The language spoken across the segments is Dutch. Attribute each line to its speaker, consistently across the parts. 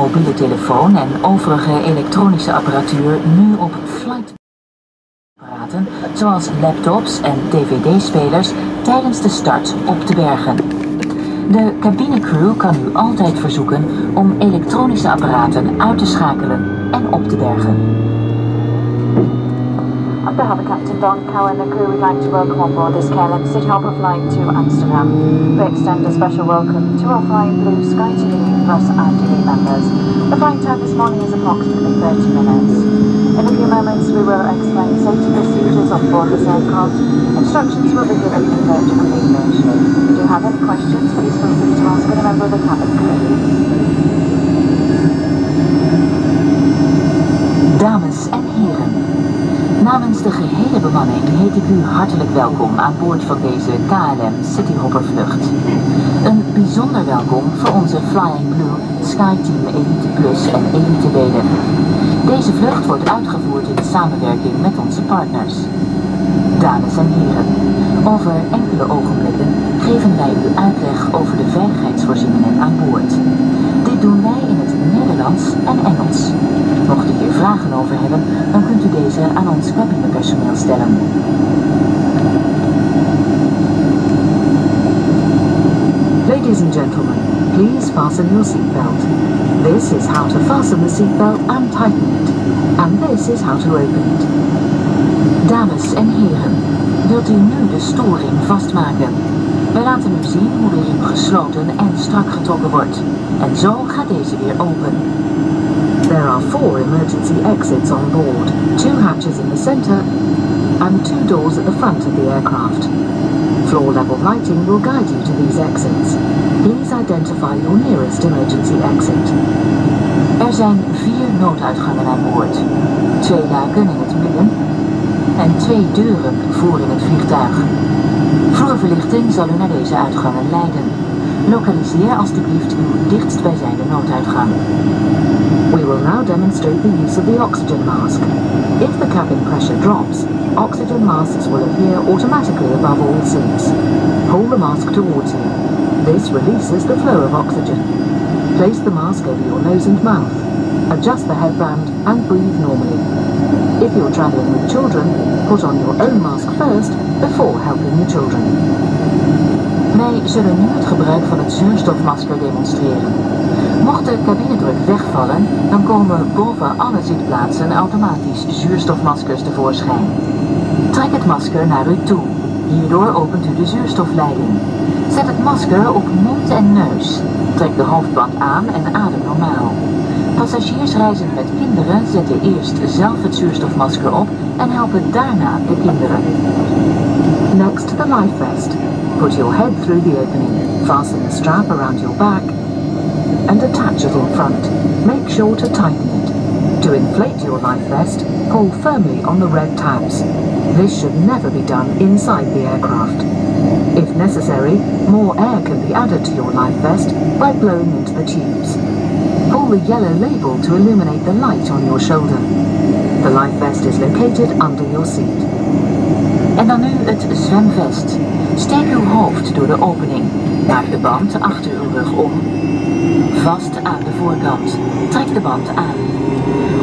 Speaker 1: Mobiele telefoon en overige elektronische apparatuur nu op flight apparaten, zoals laptops en dvd-spelers, tijdens de start op te bergen? De cabinecrew kan u altijd verzoeken om elektronische apparaten uit te schakelen en op te bergen.
Speaker 2: On behalf of Captain Don Cowan, the crew would like to welcome on board this KLM City Hopper flight to Amsterdam. We extend a special welcome to our Flying Blue Sky Team Plus and elite members. The flight time this morning is approximately 30 minutes. In a few moments, we will explain safety procedures on board this aircraft. Instructions will be given in vertical English. If you have any questions, please feel free to ask a member of the cabin crew.
Speaker 1: Dames en heren, namens de gehele bemanning heet ik u hartelijk welkom aan boord van deze KLM Cityhopper vlucht. Een bijzonder welkom voor onze Flying Blue SkyTeam Elite Plus en Elite leden. Deze vlucht wordt uitgevoerd in samenwerking met onze partners. Dames en heren, over enkele ogenblikken geven wij u uitleg over de veiligheidsvoorzieningen aan boord. Doen wij in het Nederlands en Engels. Mocht u hier vragen over hebben, dan kunt u deze aan ons cabinepersoneel stellen.
Speaker 3: Ladies and gentlemen, please fasten your seatbelt. This is how to fasten the seatbelt and tighten it. And this is how to open it.
Speaker 1: Dames en heren, wilt u nu de storing vastmaken? Wij laten u zien hoe de riem gesloten en strak getrokken wordt. Gaat deze weer open.
Speaker 3: There are four emergency exits on board, two hatches in the center and two doors at the front of the aircraft. Floor level lighting will guide you to these exits. Please identify your nearest emergency exit.
Speaker 1: Er zijn vier nooduitgangen aan boord. Twee luiken in het midden en twee deuren voor in het vliegtuig. Vloerverlichting zal u naar deze uitgangen leiden. Lokaliseer alstublieft uw dichtstbijzijnde nooduitgang.
Speaker 3: We will now demonstrate the use of the oxygen mask. If the cabin pressure drops, oxygen masks will appear automatically above all seats. Pull the mask towards you. This releases the flow of oxygen. Place the mask over your nose and mouth. Adjust the headband and breathe normally. If you're traveling with children, put on your own mask first before helping the children.
Speaker 1: Wij zullen nu het gebruik van het zuurstofmasker demonstreren. Mocht de cabinedruk wegvallen, dan komen boven alle zitplaatsen automatisch zuurstofmaskers tevoorschijn. Trek het masker naar u toe. Hierdoor opent u de zuurstofleiding. Zet het masker op mond en neus. Trek de hoofdband aan en adem normaal. Passagiers reizend met kinderen zetten eerst zelf het zuurstofmasker op en helpen daarna de kinderen.
Speaker 3: Next to the life vest, put your head through the opening, fasten the strap around your back, and attach it in front. Make sure to tighten it. To inflate your life vest, pull firmly on the red tabs. This should never be done inside the aircraft. If necessary, more air can be added to your life vest by blowing into the tubes. Pull the yellow label to illuminate the light on your shoulder. The life vest is located under your seat.
Speaker 1: En dan nu het zwemvest. Steek uw hoofd door de opening. Maak de band achter uw rug om. Vast aan de voorkant. Trek de band aan.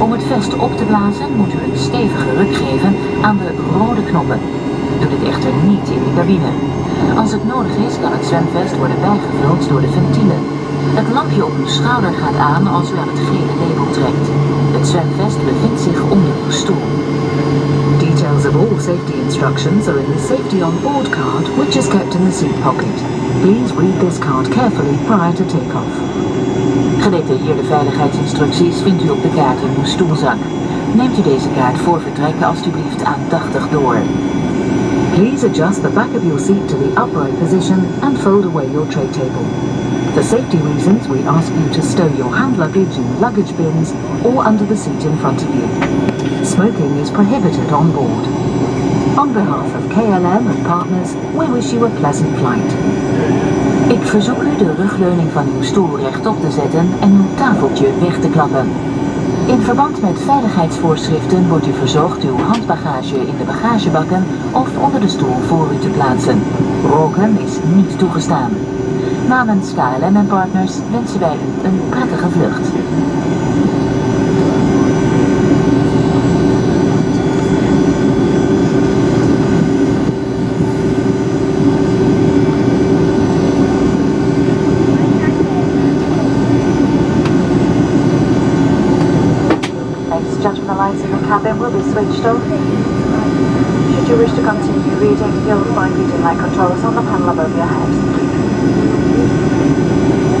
Speaker 1: Om het vest op te blazen moet u een stevige ruk geven aan de rode knoppen. Doe dit echter niet in de cabine. Als het nodig is kan het zwemvest worden bijgevuld door de ventielen. Het lampje op uw schouder gaat aan als u aan het gele label trekt. Het zwemvest bevindt zich onder uw stoel.
Speaker 3: Details of all safety instructions are in the safety on board card, which is kept in the seat pocket. Please read this card carefully prior to takeoff.
Speaker 1: Gedetailleerde veiligheidsinstructies vindt u op de kaart in uw stoelzak. Neemt u deze kaart voor vertrek alstublieft aandachtig door.
Speaker 3: Please adjust the back of your seat to the upright position and fold away your tray table. For safety reasons, we ask you to stow your hand luggage in luggage bins or under the seat in front of you. Smoking is prohibited on board. On behalf of KLM and partners, we wish you a pleasant flight.
Speaker 1: Ik verzoek u de rugleuning van uw stoel rechtop te zetten en uw tafeltje weg te klappen. In verband met veiligheidsvoorschriften wordt u verzocht uw handbagage in de bagagebakken of onder de stoel voor u te plaatsen. Roken is niet toegestaan. Namens KLM en partners wensen wij u een prettige vlucht.
Speaker 2: Cabin will be switched off. Should you wish to continue reading, you'll find reading light controls on the panel above your head.
Speaker 1: よし。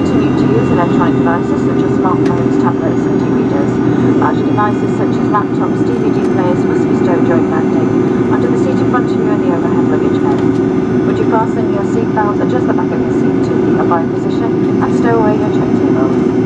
Speaker 1: continue to use electronic devices such as smartphones, tablets and e-readers. Larger devices such as laptops, DVD players must be stowed during landing, under the seat in front of you and the overhead luggage bin. Would you fasten your seatbelt, adjust the back of your seat to the upright position and stow away your check table.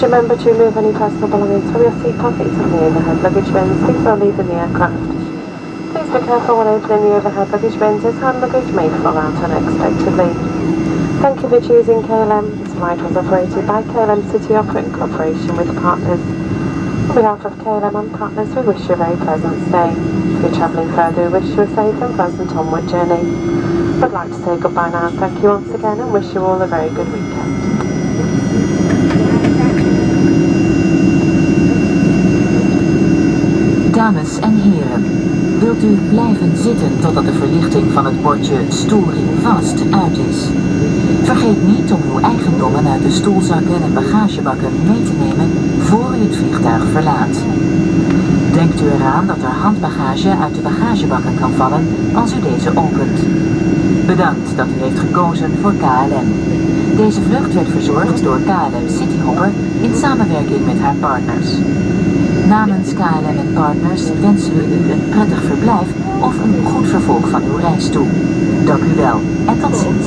Speaker 4: Please remember to remove any personal belongings from your seat pockets and the overhead luggage bins before leaving the aircraft. Please be careful when opening the overhead luggage bins as hand luggage may fall out unexpectedly. Thank you for choosing KLM. This flight was operated by KLM City Opera in cooperation with partners. On behalf of KLM and partners, we wish you a very pleasant stay. If you're travelling further, we wish you a safe and pleasant onward journey. I'd like to say goodbye now. Thank you once again and wish you all a very good weekend.
Speaker 1: Dames en heren, wilt u blijven zitten totdat de verlichting van het bordje storing vast uit is? Vergeet niet om uw eigendommen uit de stoelzakken en bagagebakken mee te nemen voor u het vliegtuig verlaat. Denkt u eraan dat er handbagage uit de bagagebakken kan vallen als u deze opent. Bedankt dat u heeft gekozen voor KLM. Deze vlucht werd verzorgd door KLM Cityhopper in samenwerking met haar partners. Namens KLM en partners wensen we u een prettig verblijf of een goed vervolg van uw reis toe. Dank u wel en tot ziens.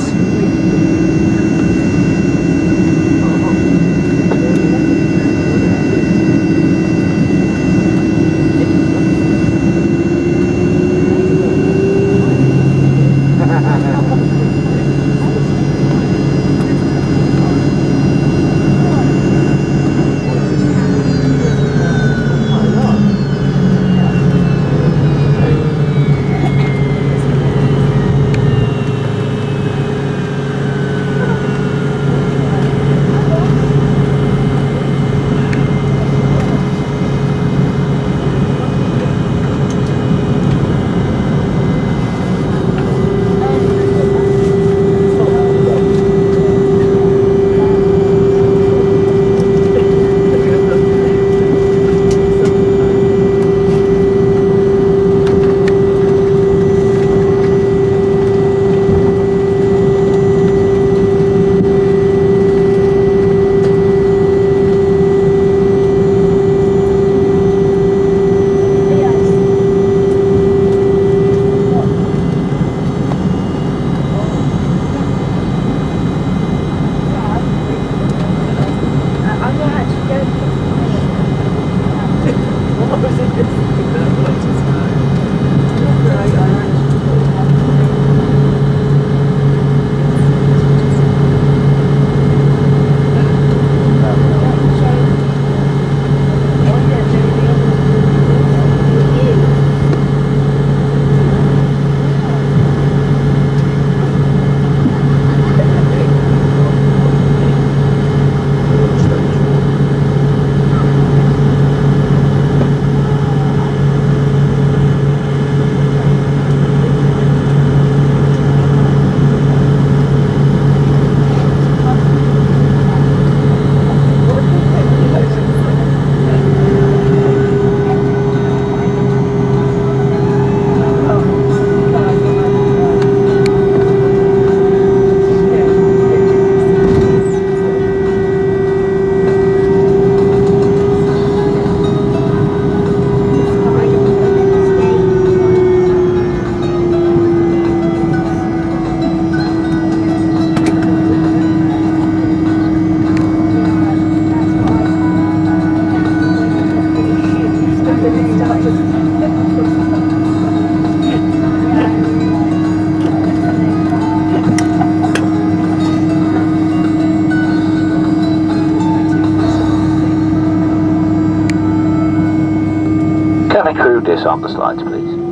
Speaker 5: slides, please.